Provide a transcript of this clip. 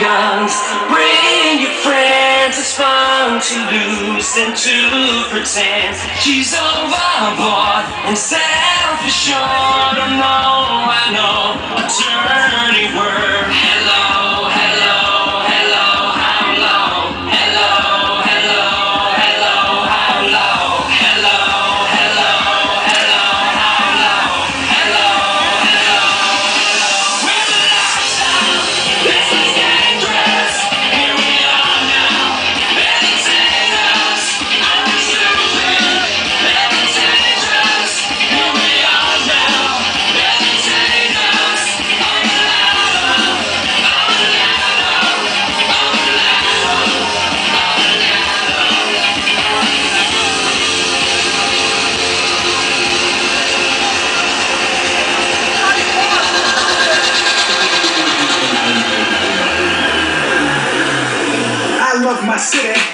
guns. Bring your friends, it's fun to lose and to pretend. She's overboard and self assured. Oh know, I know a dirty word. Hello. City.